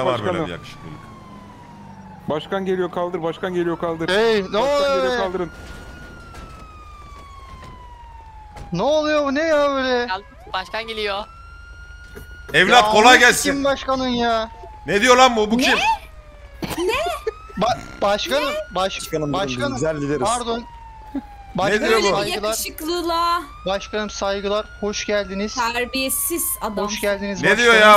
var böyle bir yakışıklılık. Başkan geliyor kaldır, başkan geliyor kaldır. Hey ne Başkan geliyor oluyor? kaldırın. Ne oluyor bu ne ya böyle? Başkan geliyor. Evlat Ya kolay gelsin. Kim başkanın ya? Ne diyor lan bu? Bu kim? Ba başkanım, baş Başkanım, başkanım. güzel dileriz. Pardon. Ne Başkanım diyor bu? Saygılar. yakışıklılığa Başkanım saygılar. Hoş geldiniz. terbiyesiz adam. Hoş geldiniz Ne başkanım. diyor ya?